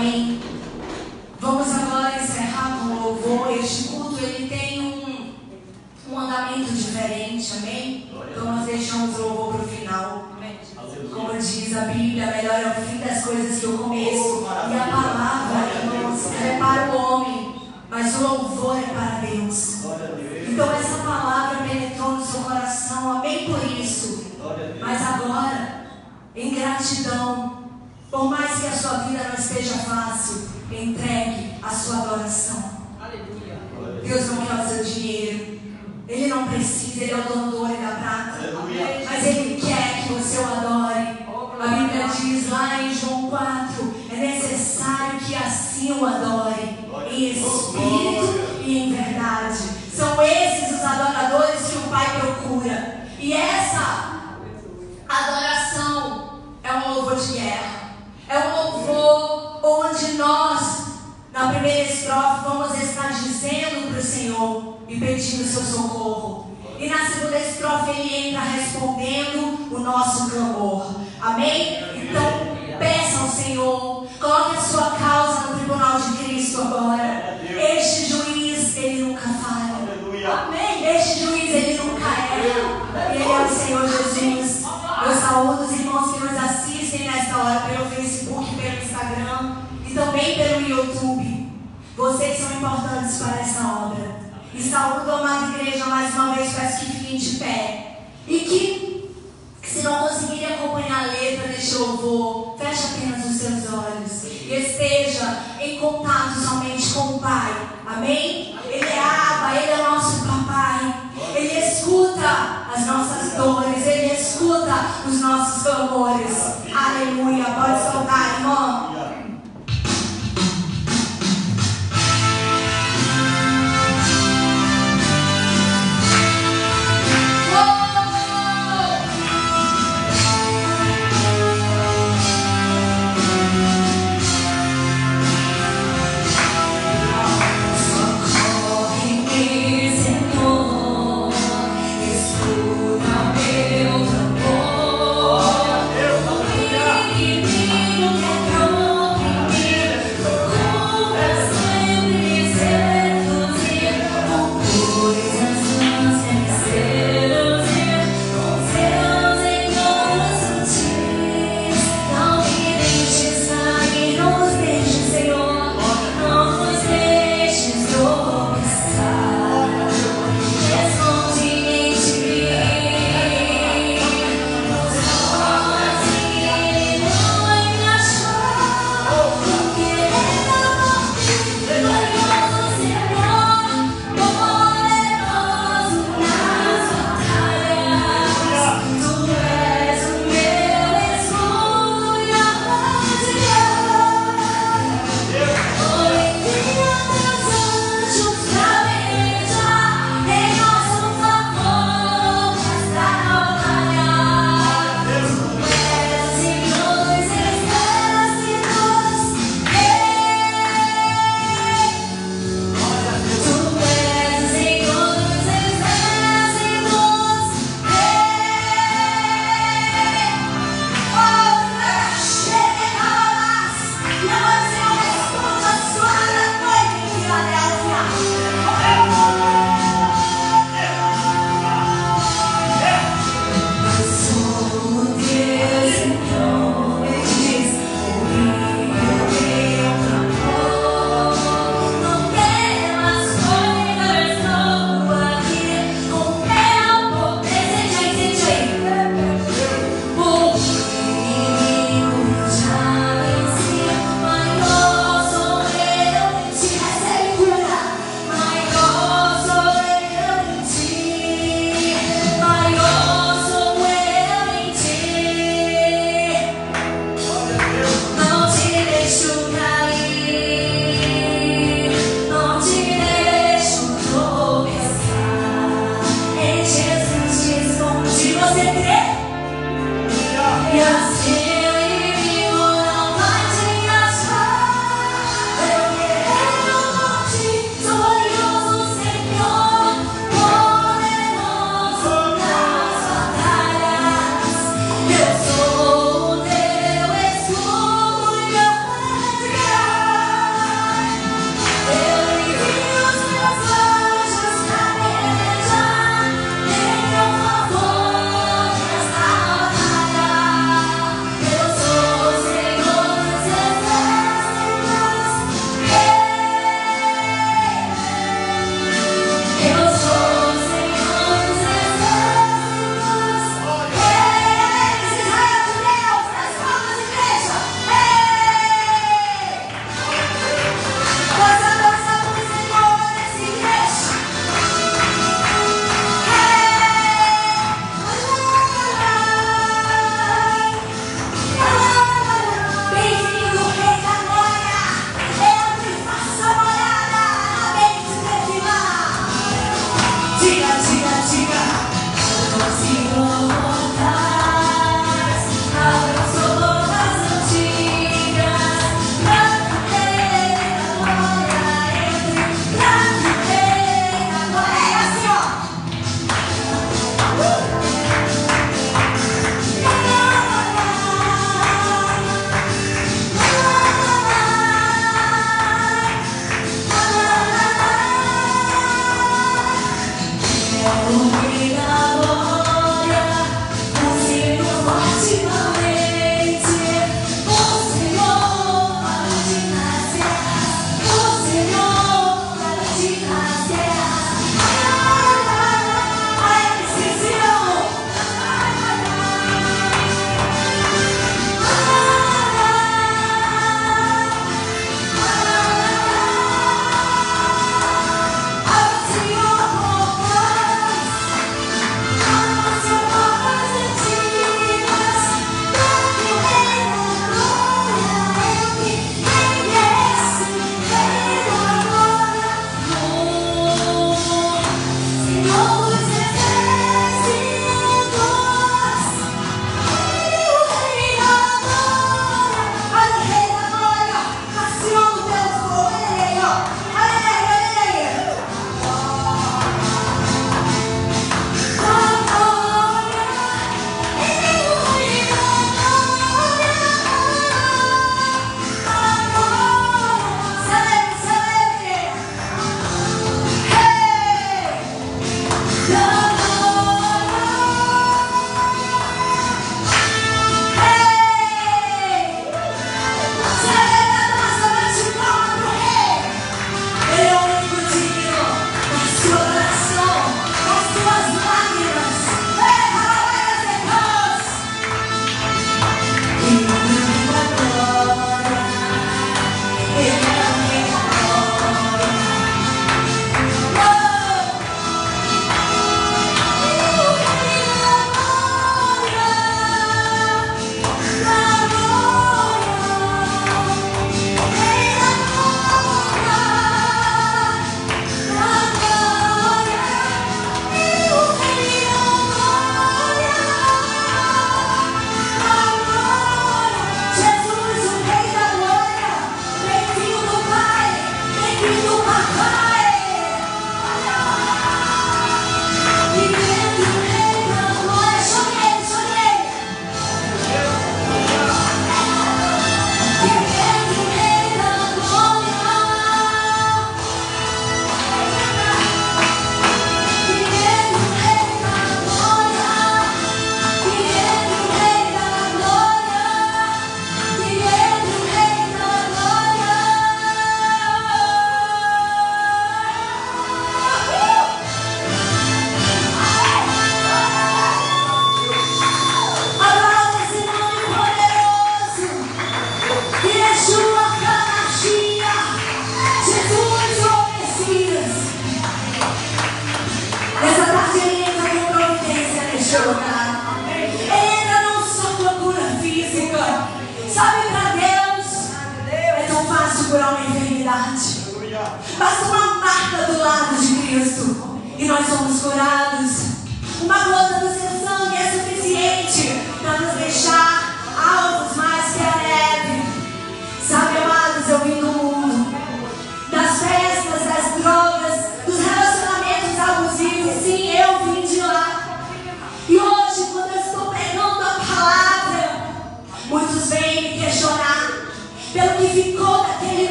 Amém. Vamos agora encerrar com louvor. Este culto ele tem um, um andamento diferente, amém? Então nós deixamos o louvor para o final. Como diz a Bíblia, melhor é o fim das coisas que o começo. E a palavra, irmãos, é para o homem, mas o louvor é para Deus. Então essa palavra penetrou no seu coração, amém por isso. Mas agora, em gratidão, por mais que a sua vida não esteja fácil, entregue a sua adoração. Deus não quer o seu dinheiro. Ele não precisa, Ele é o dono do ouro e da prata. Mas Ele quer que você o adore. A Bíblia diz lá em João 4: é necessário que assim o adore, em espírito e em verdade. São esses os adoradores que o Pai procura. E essa adoração é um louvor de guerra. É um louvor onde nós, na primeira estrofe, vamos estar dizendo para o Senhor e pedindo seu socorro. E na segunda estrofe ele entra respondendo o nosso clamor. Amém? Então, peça ao Senhor, coloque a sua causa no tribunal de Cristo agora. Este juiz, ele nunca falha. Amém? Este juiz, ele nunca erra. Ele é o Senhor Jesus. Eu saúdo os irmãos que nos assistem nesta hora pelo Facebook, e também pelo YouTube. Vocês são importantes para essa obra. E saúdo a igreja mais uma vez, peço que fiquem de pé. E que, se não conseguirem acompanhar a letra deste louvor, feche apenas os seus olhos. E esteja em contato somente com o Pai. Amém? Ele é Abba, Ele é nosso papai. Ele escuta as nossas dores, Ele escuta os nossos clamores. Aleluia. Pode soltar, irmão.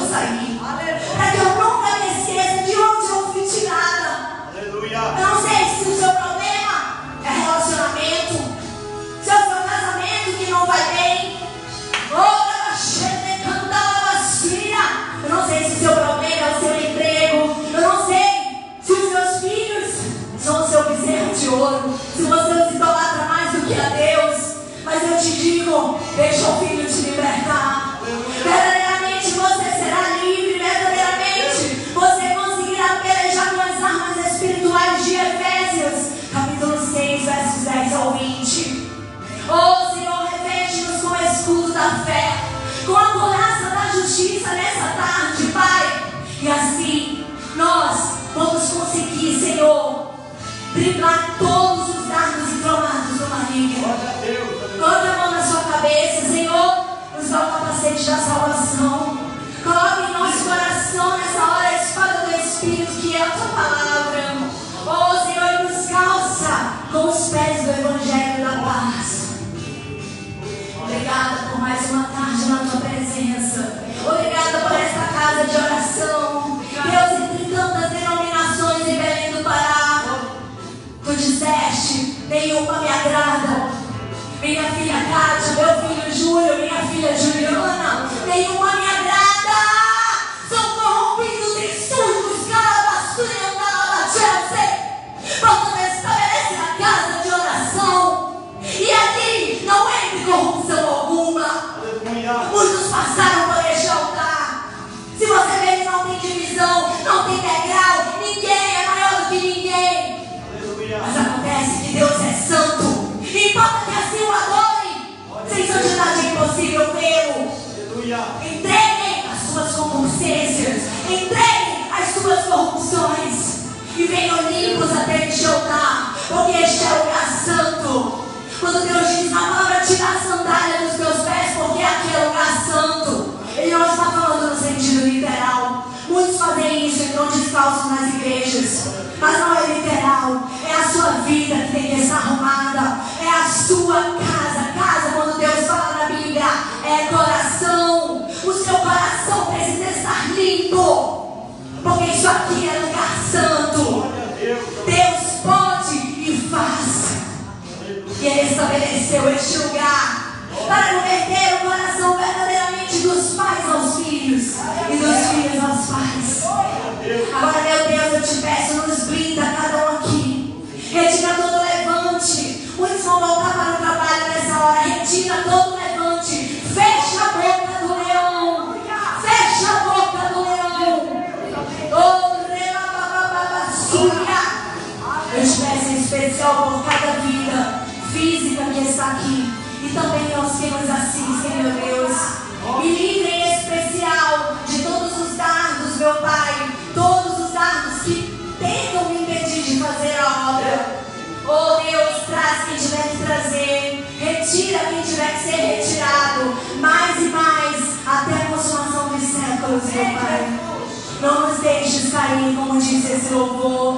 society. Hallelujah. paz. Obrigada por mais uma tarde na tua presença. Obrigada por esta casa de oração. Deus, entre tantas denominações em Belém do Pará, tu disseste: nenhuma me agrada. Minha filha Cátia, meu filho Júlio, minha filha Juliana, nenhuma me Quando Deus diz, agora tira a sandália dos teus pés, porque aqui é lugar santo. Ele não está falando no sentido literal. Muitos fazem isso, então descalços nas igrejas. Mas não é literal. É a sua vida que tem que estar arrumada. É a sua casa. Casa, quando Deus fala na Bíblia, é coração. O seu coração precisa estar limpo. Porque isso aqui é lugar estabeleceu este lugar para converter o coração verdadeiramente dos pais aos filhos e dos filhos aos pais. Agora, meu Deus, eu te peço, nos brinda cada um aqui. Retira todo levante. Muitos vão voltar para o trabalho nessa hora. Retira todo levante. Fecha a boca do leão. Fecha a boca do leão. Oh, eu te peço em especial por cada que está aqui. E também aos que nos assistem, meu Deus. Me livre em especial de todos os dardos, meu Pai. Todos os dardos que tentam me impedir de fazer a obra. Oh Deus, traz quem tiver que trazer. Retira quem tiver que ser retirado. Mais e mais, até a consumação dos séculos, meu Pai. Não nos deixes cair, como diz esse louvor.